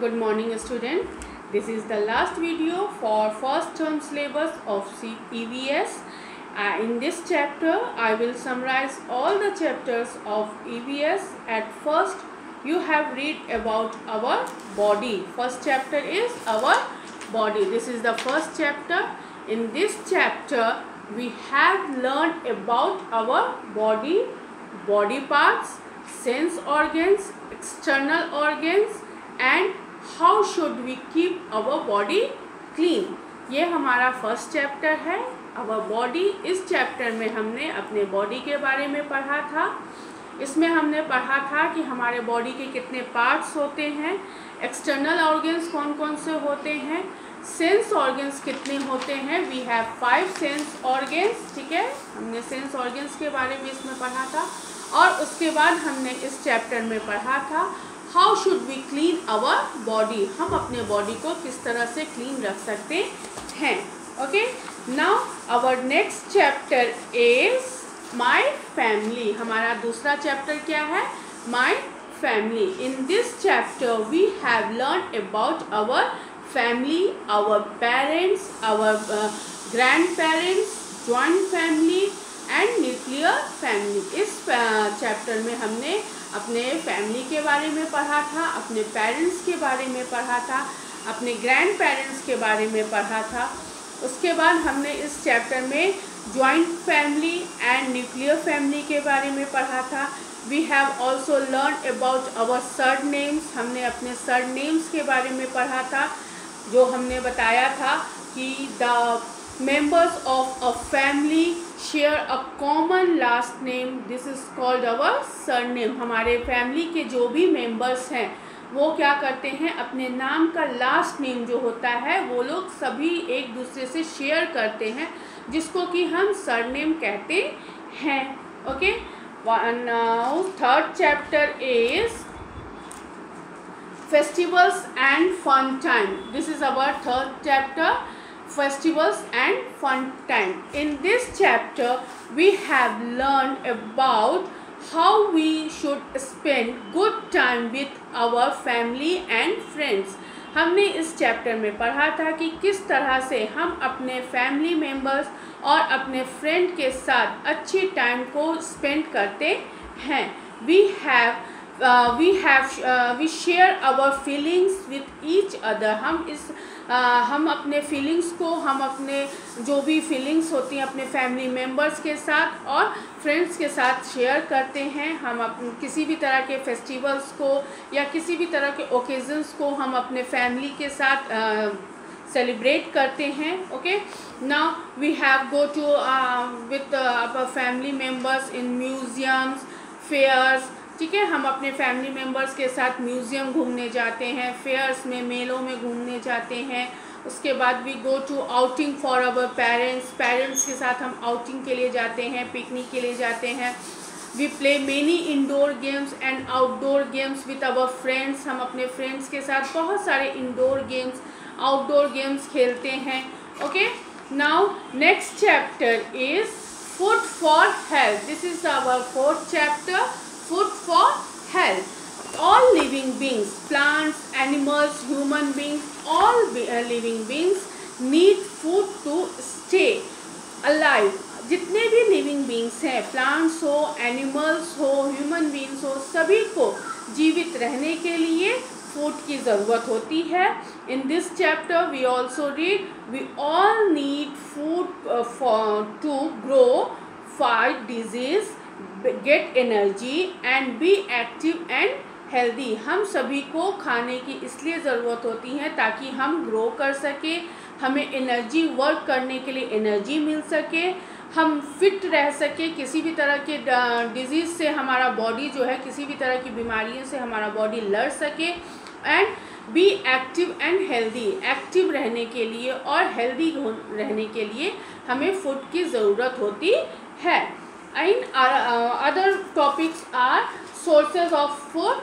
Good morning student. This is the last video for first term syllabus of EVS. Uh, in this chapter I will summarize all the chapters of EVS. At first you have read about our body. First chapter is our body. This is the first chapter. In this chapter we have learned about our body, body parts, sense organs, external organs and how should we keep our body clean ये हमारा first chapter है। Our body इस chapter में हमने अपने body के बारे में पढ़ा था। इसमें हमने पढ़ा था कि हमारे बॉडी के कितने पार्ट्स होते हैं। एक्सटर्नल ऑर्गन्स कौन कौन से होते हैं? सेंस ऑर्गन्स कितने होते हैं? We have five sense organs ठीक है? हमने सेंस ऑर्गन्स के बारे में इसमें पढ़ा था। और उसके बाद हमने इस चैप्टर में पढ़ा था। How should we clean our body हम अपने बॉडी को किस तरह से क्लीन रख सकते हैं? Okay now our next chapter is my family हमारा दूसरा चैप्टर क्या है? My family in this chapter we have learn about our family our parents our grandparents joint family and nuclear family इस चैप्टर में हमने अपने फैमिली के बारे में पढ़ा था, अपने पेरेंट्स के बारे में पढ़ा था, अपने ग्रैंड पेरेंट्स के बारे में पढ़ा था। उसके बाद हमने इस चैप्टर में joint family and nuclear family के बारे में पढ़ा था। We have also learn about our surnames हमने अपने सर्ड नेम्स के बारे में पढ़ा था, जो हमने बताया था कि the members of a family share a common last name. This is called our surname. हमारे फैमिली के जो भी मेंबर्स हैं, वो क्या करते हैं, अपने नाम का लास्ट नेम जो होता है, वो लोग सभी एक दूसरे से शेयर करते हैं, जिसको कि हम सरनेम कहते हैं। Okay now third chapter is festivals and fun time this is our third chapter festivals and fun time. In this chapter, we have learned about how we should spend good time with our family and friends. हमने इस chapter में पढ़ा था कि किस तरह से हम अपने फैमिली मेंबर्स और अपने फ्रेंड के साथ अच्छी टाइम को स्पेंड करते हैं we have we have we share our feelings with each other हम इस आ, हम अपने फीलिंग्स को हम अपने जो भी फीलिंग्स होती हैं अपने फैमिली मेंबर्स के साथ और फ्रेंड्स के साथ शेयर करते हैं। हम अप किसी भी तरह के फेस्टिवल्स को या किसी भी तरह के ओकेजन्स को हम अपने फैमिली के साथ सेलिब्रेट करते हैं okay now we have go to with family members in museums fairs ठीक है, हम अपने फैमिली मेंबर्स के साथ म्यूज़ियम घूमने जाते हैं फेयर्स में, मेलों में घूमने जाते हैं। उसके बाद we go to outing for our parents parents के साथ हम आउटिंग के लिए जाते हैं पिकनिक के लिए जाते हैं। We play many indoor games and outdoor games with our friends हम अपने फ्रेंड्स के साथ बहुत सारे इंडोर गेम्स आउटडोर गेम्स खेलते हैं। Okay now next chapter is food for health this is our fourth chapter food for health. All living beings, plants, animals, human beings, all be, uh, living beings need food to stay alive. जितने भी living beings हैं plants हो animals हो human beings हो सभी को जीवित रहने के लिए फ़ूड की ज़रूरत होती है in this chapter we also read we all need food for to grow fight disease get energy and be active and healthy हम सभी को खाने की इसलिए ज़रूरत होती है ताकि हम ग्रो कर सके, हमें एनर्जी वर्क करने के लिए एनर्जी मिल सके, हम फिट रह सके किसी भी तरह के डिज़ीज़ से हमारा बॉडी जो है, किसी भी तरह की बीमारियों से हमारा बॉडी लड़ सके and be active and healthy active रहने के लिए और हेल्दी रहने के लिए हमें फ़ूड की ज़रूरत होती है। And uh, other topics are sources of food.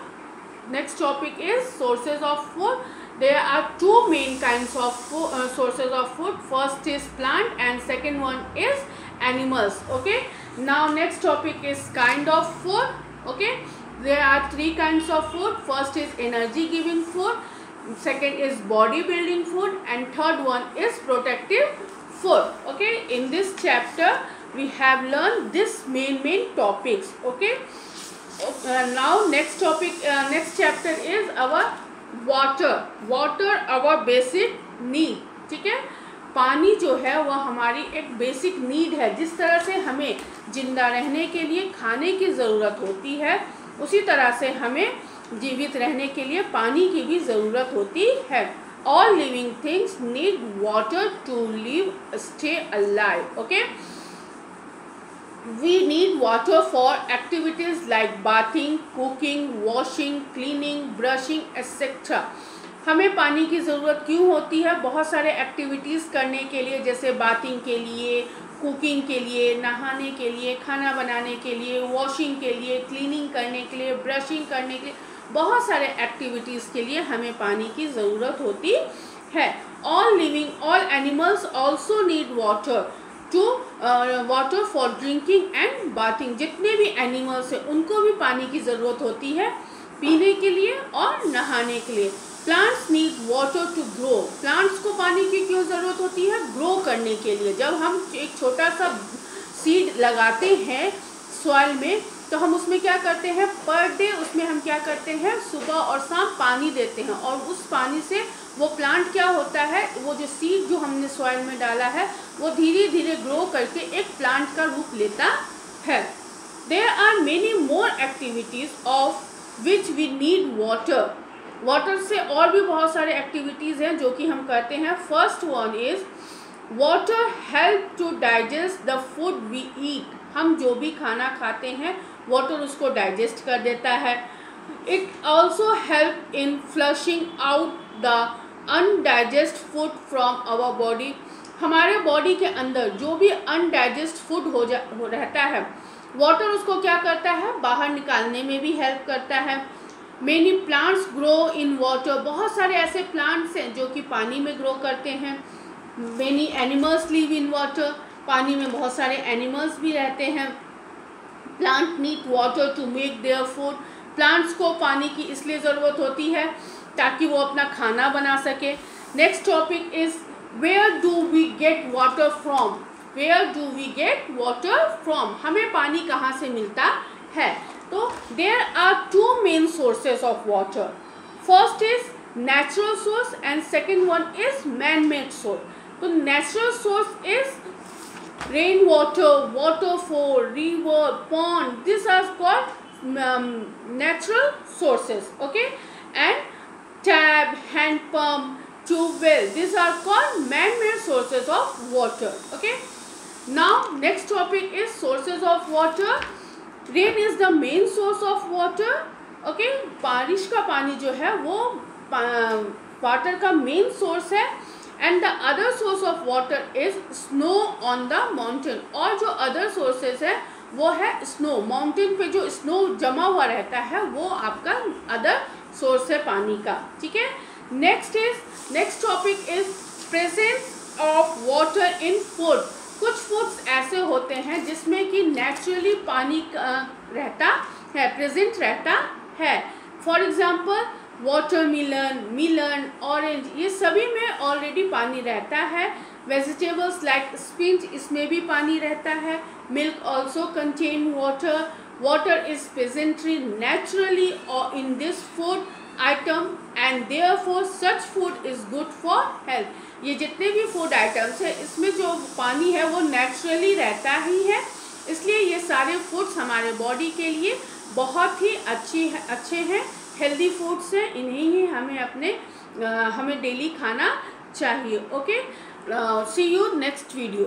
Next topic is sources of food. There are two main kinds of food, uh, sources of food. First is plant and second one is animals okay? Now next topic is kind of food okay? There are three kinds of food. First is energy giving food. Second is body building food. And third one is protective food okay? In this chapter we have learned this main main topics okay? Uh, now next topic uh, next chapter is our water. Water our basic need ठीक है? पानी जो है वह हमारी एक basic need है। जिस तरह से हमें ज़िंदा रहने के लिए खाने की ज़रूरत होती है उसी तरह से हमें जीवित रहने के लिए पानी की भी ज़रूरत होती है। All living things need water to live stay alive okay we need water for activities like bathing cooking washing cleaning brushing etcetera हमें पानी की ज़रूरत क्यों होती है? बहुत सारे एक्टिविटीज़ करने के लिए, जैसे बाथिंग के लिए कुकिंग के लिए, नहाने के लिए, खाना बनाने के लिए वॉशिंग के लिए क्लीनिंग करने के लिए ब्रशिंग करने के लिए, बहुत सारे एक्टिविटीज़ के लिए हमें पानी की ज़रूरत होती है। All living all animals also need water to water for drinking and bathing जितने भी एनिमल्स हैं, उनको भी पानी की ज़रूरत होती है पीने के लिए और नहाने के लिए। Plants need water to grow plants को पानी की क्यों ज़रूरत होती है? ग्रो करने के लिए। जब हम एक छोटा सा सीड लगाते हैं सॉइल में तो हम उसमें क्या करते हैं? पर डे उसमें हम क्या करते हैं? सुबह और शाम पानी देते हैं। और उस पानी से वो प्लांट क्या होता है? वो जो सीड जो हमने सॉइल में डाला है, वो धीरे धीरे ग्रो करके एक प्लांट का रूप लेता है। There are many more activities of which we need water water से और भी बहुत सारे एक्टिविटीज़ हैं जो कि हम करते हैं। First one is water help to digest the food we eat हम जो भी खाना खाते हैं वाटर उसको डाइजेस्ट कर देता है it also help in flushing out the undigest food from our body हमारे बॉडी के अंदर जो भी अनडाइजेस्ट फ़ूड हो जा, हो रहता है वाटर उसको क्या करता है? बाहर निकालने में भी हेल्प करता है। Many plants grow in water बहुत सारे ऐसे प्लांट्स हैं जो कि पानी में ग्रो करते हैं। Many animals live in water पानी में बहुत सारे एनिमल्स भी रहते हैं। Plant need water to make their food. Plants को पानी की इसलिए ज़रूरत होती है ताकि वो अपना खाना बना सके। Next topic is where do we get water from where do we get water from हमें पानी कहाँ से मिलता है? तो there are two main sources of water first is natural source and second one is man made source तो natural source is rainwater, waterfall, river, pond. These are called um, natural sources. Okay, and tap, hand pump, tube well. These are called man-made sources of water. Okay. Now next topic is sources of water. Rain is the main source of water. Okay, बारिश का पानी जो है वो water का main source है and the other source of water is snow on the mountain और जो अदर सोर्सेज है, वो है स्नो माउंटेन पे जो स्नो जमा हुआ रहता है, वो आपका अदर सोर्स है पानी का. ठीक है? Next is next topic is presence of water in food कुछ फूड्स ऐसे होते हैं जिसमें कि नेचुरली पानी रहता है प्रेजेंट रहता है. For example watermelon melon orange ये सभी में ऑलरेडी पानी रहता है। वेजिटेबल्स लाइक स्पिंच इसमें भी पानी रहता है। Milk also contain water water is presently naturally और in this food item and therefore such food is good for health ये जितने भी फ़ूड आइटम्स हैं, इसमें जो पानी है, वो नेचुरली रहता ही है। इसलिए ये सारे फूड्स हमारे बॉडी के लिए बहुत ही अच्छी है, अच्छे हैं। हेल्दी फूड्स हैं इन्हें ही हमें अपने हमें डेली खाना चाहिए okay see you next video